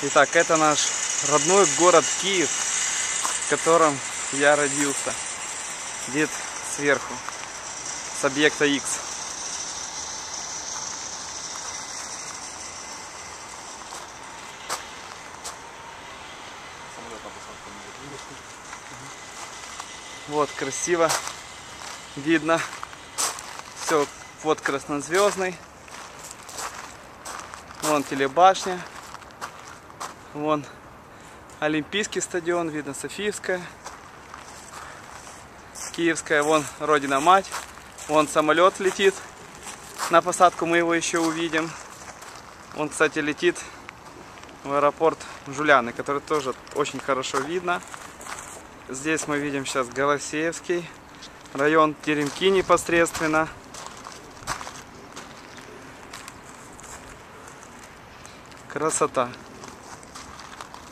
Итак, это наш родной город Киев, в котором я родился. Вид сверху, с объекта X. Вот красиво видно. Все, вот краснозвездный. Вон телебашня. Вон Олимпийский стадион, видно Софиевская. Киевская, вон Родина Мать. Вон самолет летит. На посадку мы его еще увидим. Он, кстати, летит в аэропорт Жуляны, который тоже очень хорошо видно. Здесь мы видим сейчас Голосеевский район Теремки непосредственно. Красота.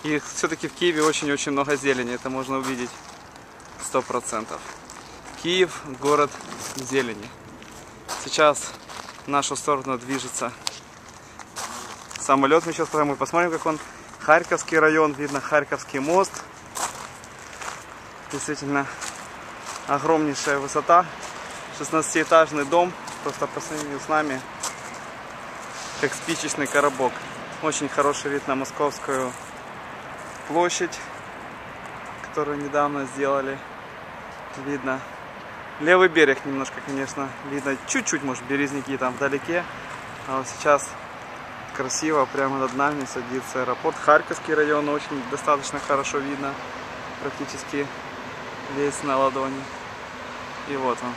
И все-таки в Киеве очень-очень много зелени, это можно увидеть сто процентов. Киев – город зелени. Сейчас в нашу сторону движется самолет. Мы сейчас мы посмотрим, как он. Харьковский район, видно Харьковский мост. Действительно огромнейшая высота. 16-этажный дом, просто по сравнению с нами, как спичечный коробок. Очень хороший вид на Московскую площадь, которую недавно сделали. Видно левый берег немножко, конечно, видно чуть-чуть, может, березники там вдалеке. А вот сейчас красиво, прямо над нами садится аэропорт. Харьковский район очень достаточно хорошо видно, практически весь на ладони. И вот он,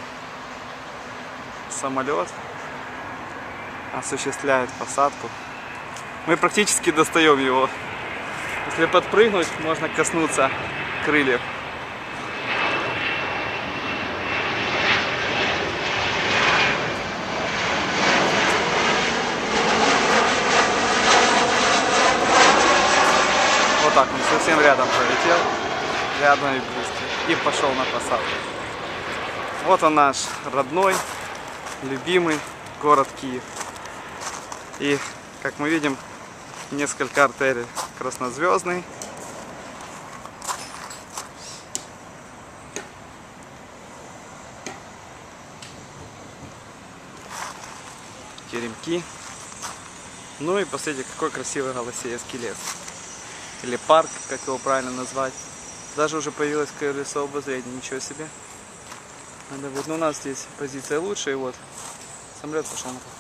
самолет осуществляет посадку. Мы практически достаем его. Если подпрыгнуть, можно коснуться крыльев. Вот так он совсем рядом пролетел, рядом и близко, и пошел на посадку. Вот он наш родной, любимый город Киев. И, как мы видим, несколько артерий краснозвездный. Теремки. Ну и посмотрите, какой красивый Голосеевский лес. Или парк, как его правильно назвать. Даже уже появилось колесо обозрения, ничего себе. Надо вот, ну, у нас здесь позиция лучше, и вот самолет пошел на посадку.